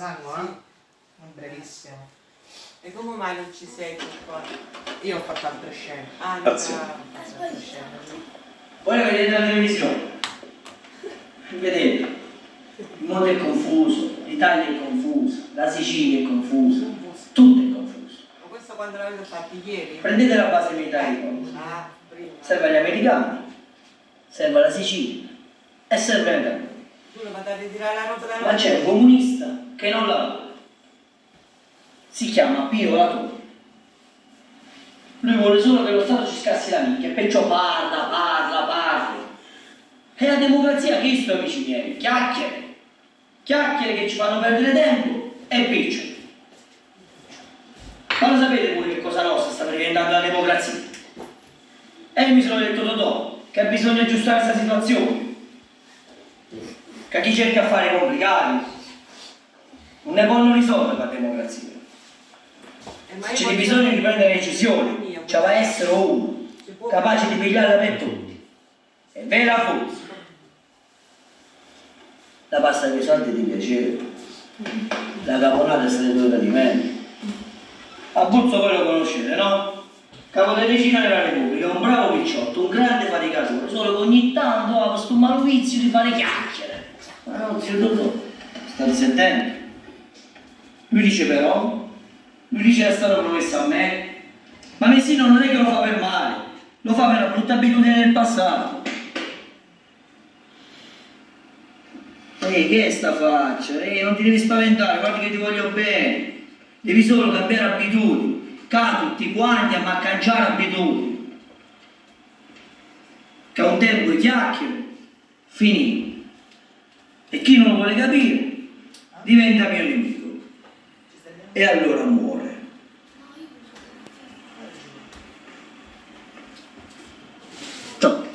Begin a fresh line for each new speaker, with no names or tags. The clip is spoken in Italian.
Sangue, eh? Brevissimo.
E come mai non ci sei tu qua?
Io ho fatto altre scene.
Ah, no,
Grazie.
bravo.
Ho fatto altre scene.
Voi la vedete la televisione, vedete, il mondo è confuso, l'Italia è confusa, la Sicilia è confusa, tutto è confuso.
Ma questo quando l'avete fatto ieri?
Prendete la base militare Confuso,
Ah, prima.
serve agli americani, serve alla Sicilia e serve anche a noi. Ma c'è un comunista che non lavora, si chiama Pio La Torre. Lui vuole solo che lo Stato ci scassi la minchia, perciò parla, parla, parla. E la democrazia che sto, amici miei? Chiacchiere. Chiacchiere che ci fanno perdere tempo e piccioli. Ma lo sapete voi che cosa nostra sta diventando la democrazia? E io mi sono detto Totò che bisogna aggiustare questa situazione. Che chi cerca affari complicati non ne possono risolvere la democrazia.
Eh,
C'è bisogno di prendere decisioni,
Io-
ci va essere uno capace di pigliarla per tutti. È vera forza. La pasta di soldi ti piacere, la caponata è stata due tradimenti. Abruzzo voi lo conoscete, no? Capo della regina della Repubblica, un bravo picciotto, un grande faticatore, solo che ogni tanto ha questo malvizio di fare chiacchiere. Ma no, zio Dotto, state sentendo? Lui dice però, lui dice è stato promesso a me, ma Messino non è che lo fa per male, lo fa per una brutta abitudine del passato. Ehi, che è sta faccia? Ehi, non ti devi spaventare, guarda che ti voglio bene. Devi solo cambiare abitudini. Ca tutti quanti a maccanciare abitudini. Che un tempo i chiacchiere, finì. E chi non lo vuole capire, diventa mio nemico. E allora muore. Ciao.